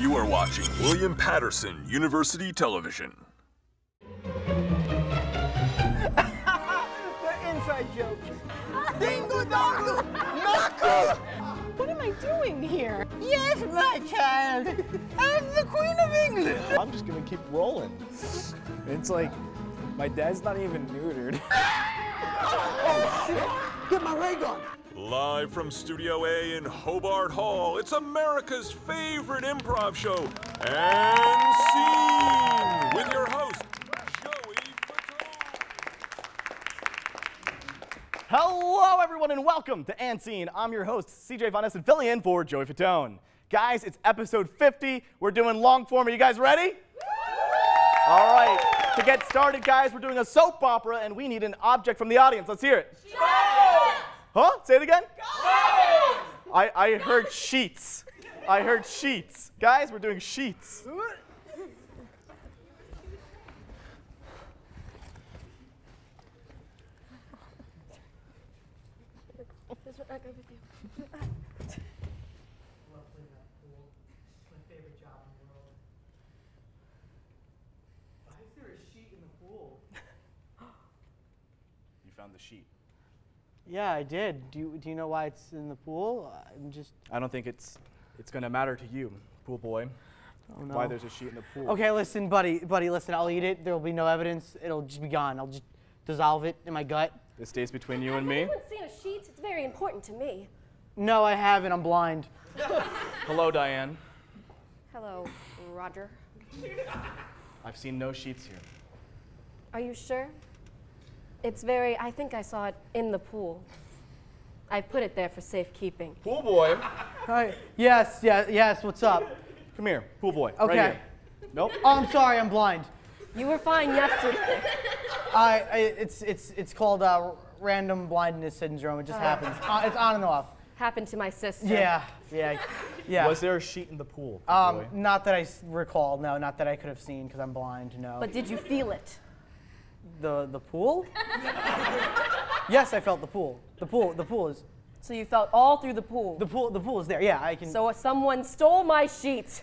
You are watching William Paterson University Television. The inside joke. Dingo dongo, knuckle. What am I doing here? Yes, my child. I'm the Queen of England. I'm just gonna keep rolling. It's like my dad's not even neutered. Oh, shit! Get my ray gun. Live from Studio A in Hobart Hall, it's America's favorite improv show, and Scene, with your host, Joey Fatone. Hello, everyone, and welcome to And Scene. I'm your host, CJ Von Essen, filling in for Joey Fatone. Guys, it's episode 50. We're doing long form. Are you guys ready? All right. To get started, guys, we're doing a soap opera, and we need an object from the audience. Let's hear it. Huh? Say it again. I, I heard sheets. I heard sheets. Guys, we're doing sheets. You found the sheet. Yeah, I did. Do you, do you know why it's in the pool? I'm just. I don't think it's it's gonna matter to you, pool boy. Oh no. Why there's a sheet in the pool. Okay, listen, buddy, buddy, listen. I'll eat it. There'll be no evidence. It'll just be gone. I'll just dissolve it in my gut. This stays between you and Has me. anyone seen a sheet? It's very important to me. No, I haven't. I'm blind. Hello, Diane. Hello, Roger. I've seen no sheets here. Are you sure? It's very, I think I saw it in the pool. I put it there for safekeeping. Pool boy, Hi. Yes, yes, yes. What's up? come here. Pool boy. Right Okay. here. Nope. Oh, I'm sorry. I'm blind. You were fine yesterday. I, I it's it's it's called uh, random blindness syndrome. It just happens. Uh, it's on and off. Happened to my sister. Yeah, yeah, yeah. Was there a sheet in the pool? Pool um, boy? not that I s- recall. No, not that I could have seen because I'm blind. No. But did you feel it? The the pool? yes, I felt the pool. The pool. The pool is So you felt all through the pool. the pool. The pool is there. Yeah, I can. so someone stole my sheet.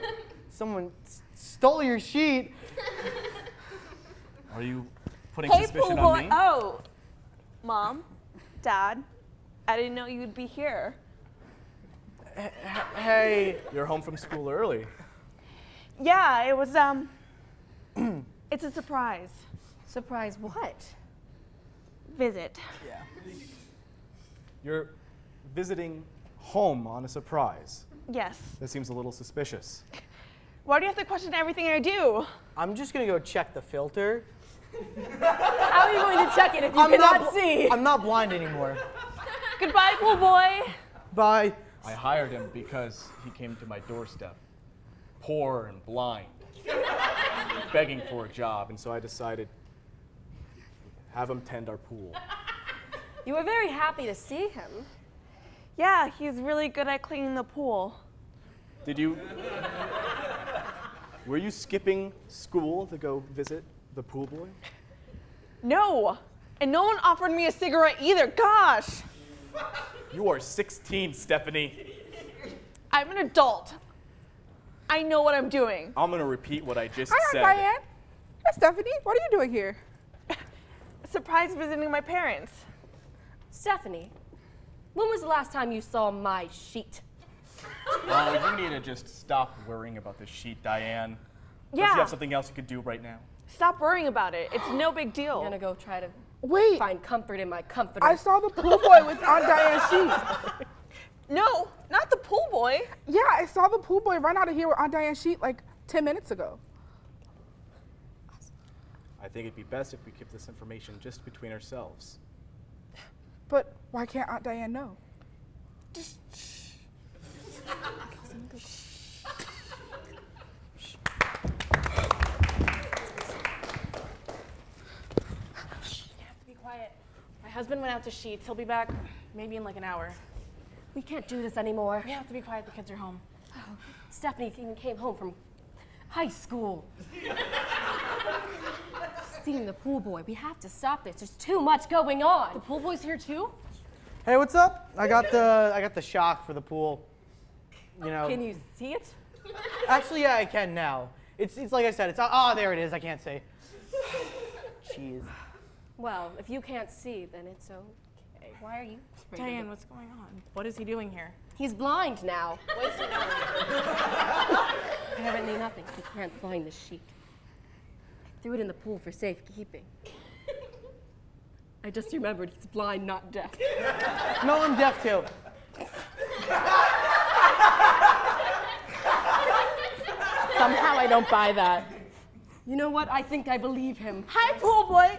someone s- stole your sheet. Are you putting Hey, suspicion pool on boy. me? Oh, mom, dad, I didn't know you'd be here. Hey. You're home from school early. Yeah, it was um. it's a surprise Surprise what? visit. Yeah. You're visiting home on a surprise. Yes. That seems a little suspicious. Why do you have to question everything I do? I'm just gonna go check the filter. How are you going to check it if you I'm cannot not see? I'm not blind anymore. Goodbye, pool boy. Bye. I hired him because he came to my doorstep, poor and blind, begging for a job, and so I decided have him tend our pool. You were very happy to see him. Yeah, he's really good at cleaning the pool. Did you? Were you skipping school to go visit the pool boy? No, and no one offered me a cigarette either. Gosh, You are 16, Stephanie. I'm an adult. I know what I'm doing. I'm gonna repeat what I just Hi, said. Diane. Hi, Stephanie. What are you doing here? Surprise visiting my parents. Stephanie, when was the last time you saw my sheet? Oh, you need to just stop worrying about this sheet, Diane. Don't you have something else you could do right now? Stop worrying about it. It's no big deal. I'm gonna go try to Wait, find comfort in my comforter. I saw the pool boy with Aunt Diane's sheet. No, not the pool boy. Yeah, I saw the pool boy run out of here with Aunt Diane's sheet like 10 minutes ago. I think it'd be best if we keep this information just between ourselves. But why can't Aunt Diane know? Be quiet. My husband went out to Sheets. He'll be back maybe in like an hour. we can't do this anymore. We have to be quiet. The kids are home. Oh, Stephanie even came home from high school. Seeing the pool boy, we have to stop this. There's too much going on. The pool boy's here too? Hey, what's up? I got the I got the shock for the pool. You know. Can you see it? Actually, yeah, I can now. It's, it's like I said, it's, oh, there it is, I can't see. Jeez. Well, if you can't see, then it's okay. Why are you? Diane, what's going on? What is he doing here? He's blind now. What is he doing? Apparently nothing. He can't find the sheet. I threw it in the pool for safekeeping. I just remembered he's blind, not deaf. No, I'm deaf too. Somehow I don't buy that. You know what? I think I believe him. Hi, pool boy.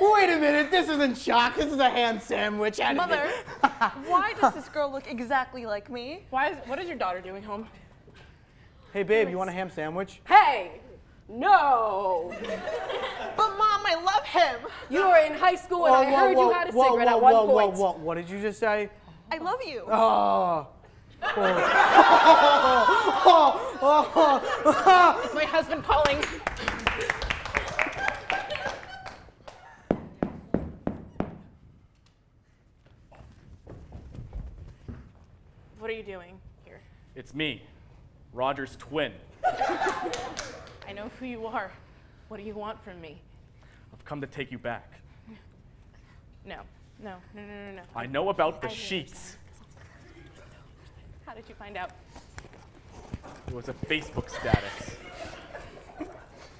Wait a minute, this isn't shock. This is a ham sandwich. Mother, why does this girl look exactly like me? Why is, what is your daughter doing home? Hey, babe, you want a ham sandwich? Hey! No! But mom, I love him. You were in high school and I heard you had a whoa, cigarette whoa, at one whoa, point. Whoa, whoa, What did you just say? I love you. Oh. Ah. It's my husband calling. What are you doing here? It's me, Roger's twin. I know who you are. What do you want from me? I've come to take you back. No, no, no, no, no, no. I know about the I sheets. How did you find out? It was a Facebook status.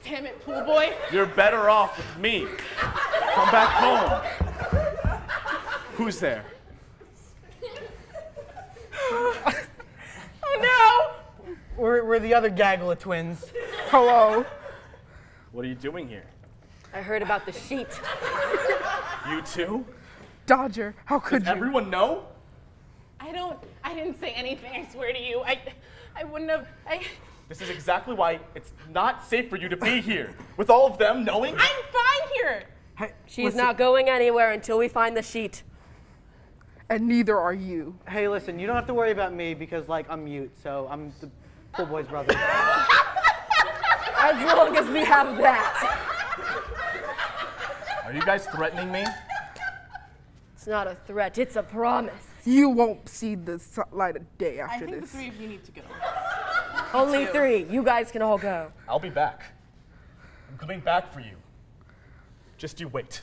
Damn it, pool boy. You're better off with me. Come back home. Who's there? Oh We're, we're the other gaggle of twins. Hello. What are you doing here? I heard about the sheet. You too? Dodger, how could Does you? everyone know? I don't, I didn't say anything, I swear to you. I, I wouldn't have, I, This is exactly why it's not safe for you to be here. With all of them knowing. I'm fine here. Hey, She's listen, not going anywhere until we find the sheet. And neither are you. Hey, listen, you don't have to worry about me because, like, I'm mute, so I'm the pool boy's brother. As long as we have that. Are you guys threatening me? It's not a threat, it's a promise. You won't see the su- light of day after this. I after think the three of you need to go. Only three. You guys can all go. I'll be back. I'm coming back for you. Just you wait.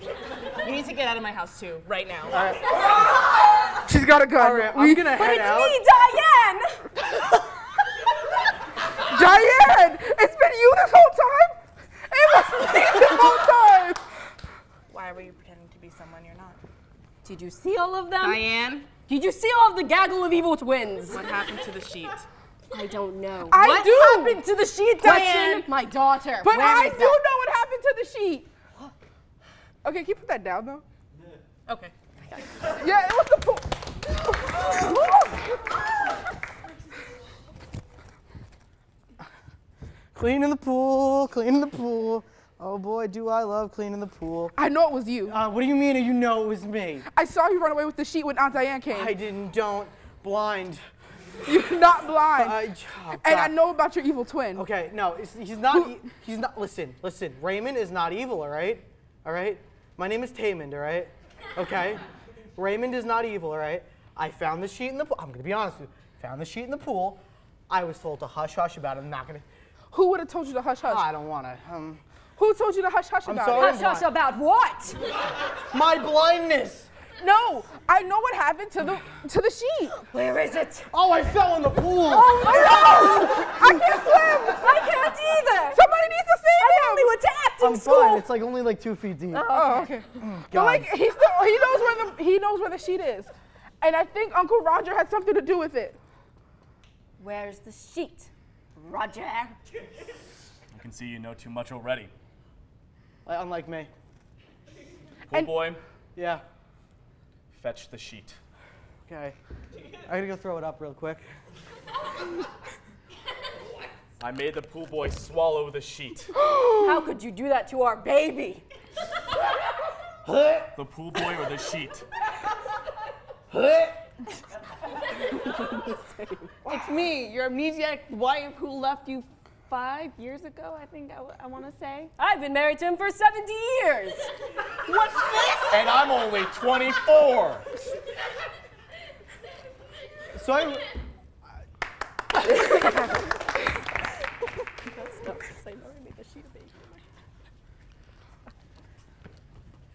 You need to get out of my house too, right now. She's got a gun. All right, We- I'm gonna But head it's out. me, Diane! Diane, it's been you this whole time. It was me this whole time. Why were you pretending to be someone you're not? Did you see all of them? Diane, Did you see all of the gaggle of evil twins? what happened to the sheet? I don't know. I what do. happened to the sheet, Question. Diane? My daughter. But Where I do that? know what happened to the sheet. Okay, can you put that down though? Okay. Yeah, it was the pool. Cleaning the pool, cleaning the pool. Oh boy, do I love cleaning the pool. I know it was you. Uh, what do you mean you know it was me? I saw you run away with the sheet when Aunt Diane came. I didn't, don't, blind. You're not blind. I, oh, and I know about your evil twin. Okay, no, he's not. e- He's not. Listen, listen. Raymond is not evil. All right, all right. My name is Taymond. All right, okay. Raymond is not evil. All right. I found the sheet in the pool. I'm gonna be honest with you. Found the sheet in the pool. I was told to hush hush about it. I'm not gonna. Who would have told you to hush hush? I don't wanna. Um, Who told you to hush hush I'm about sorry. it? Hush, hush about what? my blindness. No, I know what happened to the to the sheet. Where is it? Oh, I fell in the pool. Oh my god! no! I can't swim. I can't either. Somebody needs to save I him. only went to acting I'm school. fine. It's like only like two feet deep. Oh, okay. God. But like he still he knows where the he knows where the sheet is, and I think Uncle Roger had something to do with it. Where's the sheet? Roger. I can see you know too much already. Like, unlike me. Pool And- boy, Yeah. fetch the sheet. Okay. I gotta go throw it up real quick. I made the pool boy swallow the sheet. How could you do that to our baby? The pool boy or the sheet? It's me, your amnesiac wife who left you five years ago, I think I, want to say. I've been married to him for 70 years. What's this? And I'm only 24. so I.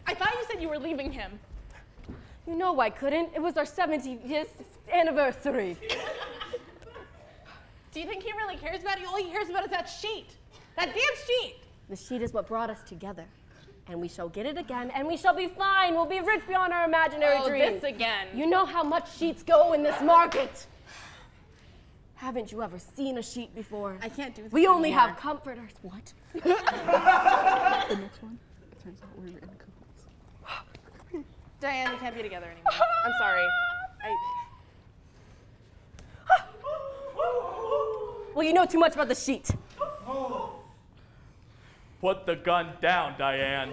I thought you said you were leaving him. You know why I couldn't. It was our 70th anniversary. Do you think he really cares about you? All he cares about is that sheet. That damn sheet. The sheet is what brought us together. And we shall get it again, and we shall be fine. We'll be rich beyond our imaginary Oh, dreams. this again. You know how much sheets go in this market. Haven't you ever seen a sheet before? I can't do this We only anymore. have comforters. What? The next one. It turns out we were in cahoots. Diane, we can't be together anymore. I'm sorry. I, Well, you know too much about the sheet. Put the gun down, Diane.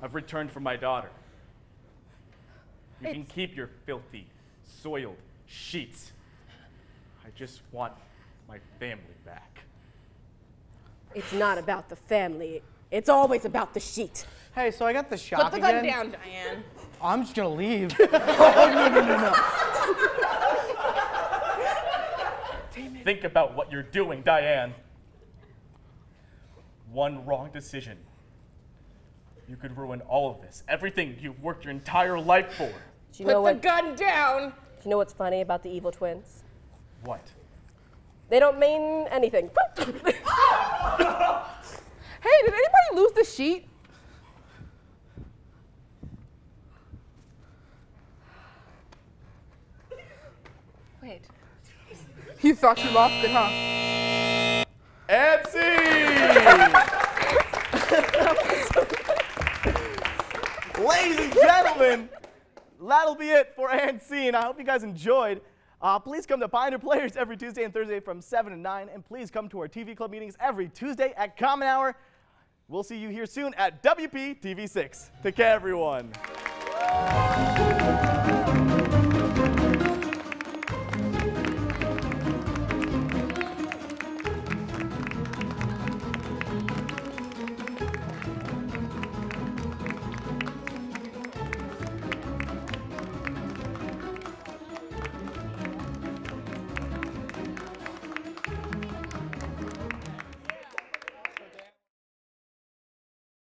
I've returned for my daughter. You can keep your filthy, soiled sheets. I just want my family back. It's not about the family. It's always about the sheet. Hey, so I got the shock put the gun again. down, Diane. I'm just gonna leave. Oh, Think about what you're doing, Diane. One wrong decision. You could ruin all of this, everything you've worked your entire life for. Do you Put know the what? gun down. Do you know what's funny about the evil twins? What? They don't mean anything. Hey, did anybody lose the sheet? Wait. You thought you lost it, huh? And scene! Ladies and gentlemen, that'll be it for And Scene. I hope you guys enjoyed. Uh, please come to Pioneer Players every Tuesday and Thursday from 7 to 9. And please come to our TV Club meetings every Tuesday at Common Hour. We'll see you here soon at WP TV6. Take care, everyone.